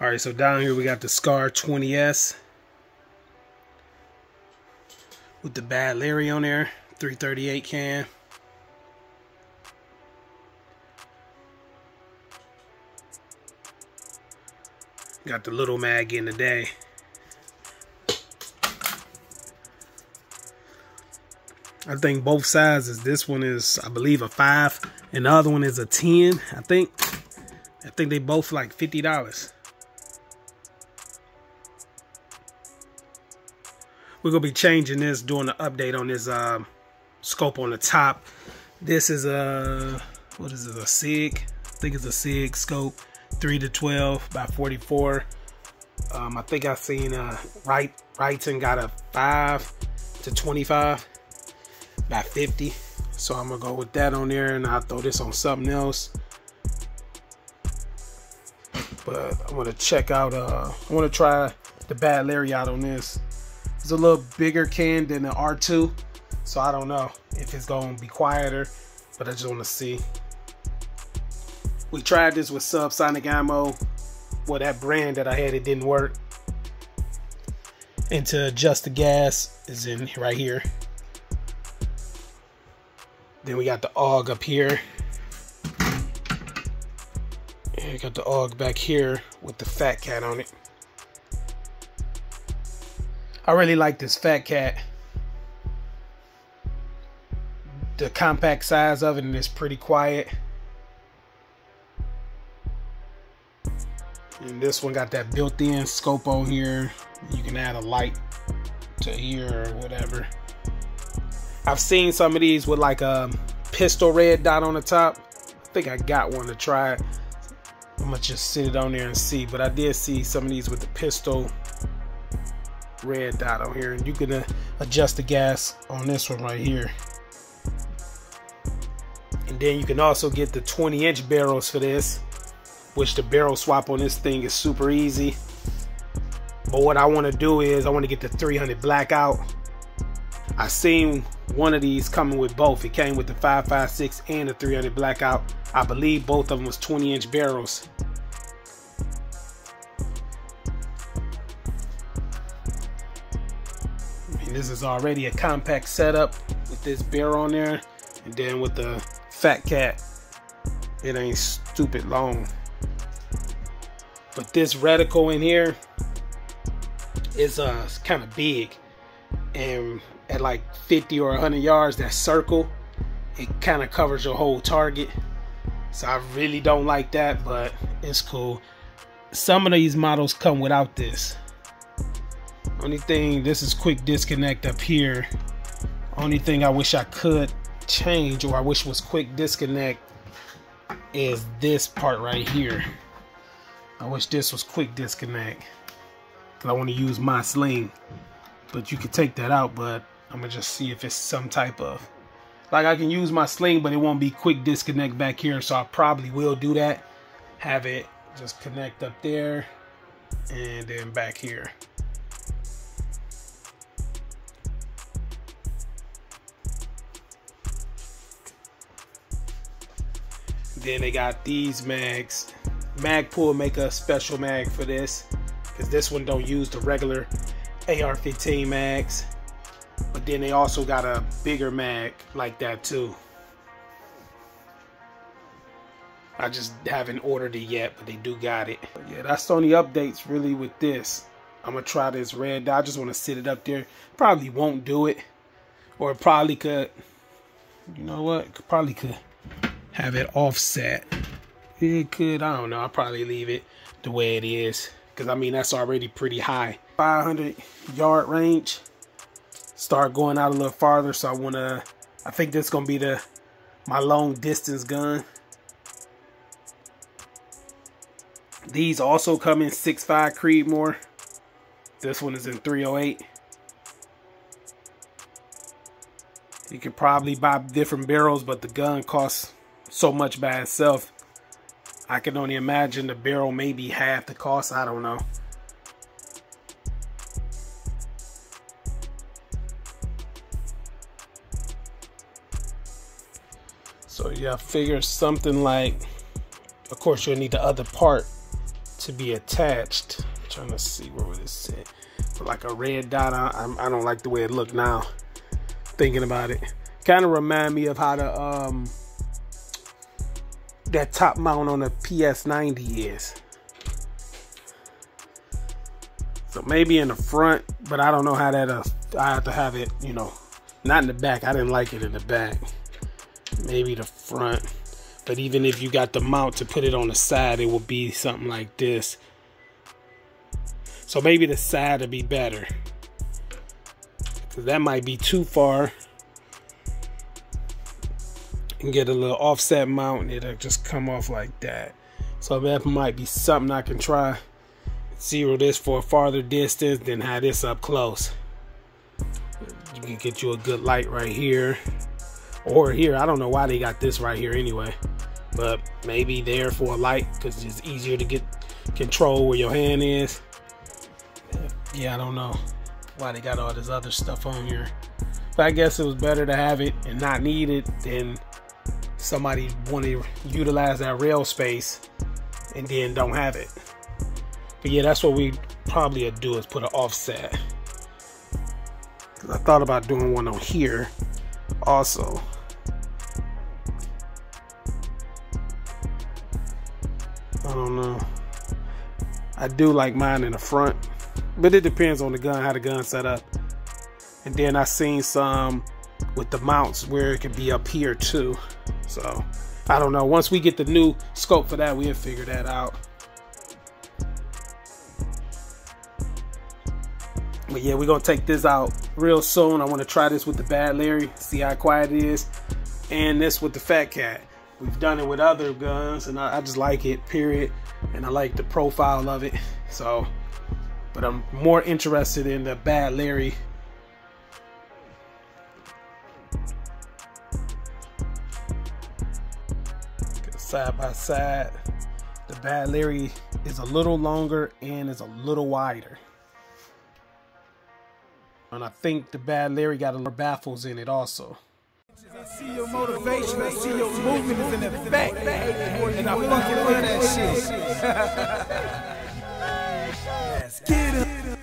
All right, so down here we got the Scar 20S with the Bad Larry on there, 338 can. Got the little mag in today. I think both sizes. This one is, I believe, a five, and the other one is a ten. I think. I think they both like fifty dollars. We're gonna be changing this, doing the update on this uh, scope on the top. This is a what is it? A Sig? I think it's a Sig scope, three to twelve by forty-four. Um, I think I've seen uh, right Wrightson got a five to twenty-five by 50 so I'm gonna go with that on there and I'll throw this on something else but I want to check out uh I want to try the bad Larry out on this it's a little bigger can than the R2 so I don't know if it's gonna be quieter but I just want to see we tried this with subsonic ammo well that brand that I had it didn't work and to adjust the gas is in right here then we got the AUG up here. And we got the AUG back here with the Fat Cat on it. I really like this Fat Cat. The compact size of it and it's pretty quiet. And this one got that built-in scope on here. You can add a light to here or whatever. I've seen some of these with like a pistol red dot on the top. I think I got one to try. I'm gonna just sit it on there and see. But I did see some of these with the pistol red dot on here. And you can uh, adjust the gas on this one right here. And then you can also get the 20 inch barrels for this, which the barrel swap on this thing is super easy. But what I want to do is I want to get the 300 blackout. I seen one of these coming with both. It came with the 556 and the 300 blackout. I believe both of them was 20 inch barrels. And this is already a compact setup with this bear on there. And then with the Fat Cat, it ain't stupid long. But this reticle in here is uh, kind of big. And at like 50 or 100 yards, that circle, it kind of covers your whole target. So I really don't like that, but it's cool. Some of these models come without this. Only thing, this is quick disconnect up here. Only thing I wish I could change or I wish was quick disconnect is this part right here. I wish this was quick disconnect. Cause I want to use my sling. But you could take that out, but I'm gonna just see if it's some type of like I can use my sling but it won't be quick disconnect back here so I probably will do that have it just connect up there and then back here then they got these mags Magpul make a special mag for this because this one don't use the regular AR-15 mags but then they also got a bigger mag like that too. I just haven't ordered it yet, but they do got it. But yeah, that's the only updates really with this. I'm gonna try this red. I just want to sit it up there. Probably won't do it, or probably could. You know what? Probably could have it offset. It could. I don't know. I'll probably leave it the way it is because I mean that's already pretty high. 500 yard range start going out a little farther. So I want to, I think that's to be the, my long distance gun. These also come in 6.5 Creedmoor. This one is in 308. You could probably buy different barrels, but the gun costs so much by itself. I can only imagine the barrel may be half the cost. I don't know. So yeah, figure something like, of course you'll need the other part to be attached. I'm trying to see where would it sit. But Like a red dot. I, I don't like the way it looked now. Thinking about it, kind of remind me of how the um that top mount on the PS90 is. So maybe in the front, but I don't know how that. Uh, I have to have it, you know, not in the back. I didn't like it in the back. Maybe the front. But even if you got the mount to put it on the side, it will be something like this. So maybe the side would be better. Because that might be too far. And get a little offset mount and it'll just come off like that. So that might be something I can try. Zero this for a farther distance, then have this up close. You can get you a good light right here. Or here, I don't know why they got this right here anyway but maybe there for a light because it's easier to get control where your hand is. Yeah, I don't know why they got all this other stuff on here. But I guess it was better to have it and not need it than somebody want to utilize that rail space and then don't have it. But yeah, that's what we probably do is put an offset. I thought about doing one on here also. I don't know. I do like mine in the front, but it depends on the gun, how the gun set up. And then I seen some with the mounts where it could be up here too. So I don't know. Once we get the new scope for that, we'll figure that out. But yeah, we're gonna take this out real soon. I want to try this with the Bad Larry, see how quiet it is, and this with the Fat Cat. We've done it with other guns, and I, I just like it, period. And I like the profile of it. So, but I'm more interested in the Bad Larry. Side by side, the Bad Larry is a little longer and is a little wider. And I think the Bad Larry got a baffles in it also. I see your motivation, I see your movement is in effect. And I fucking love that shit. Let's get it.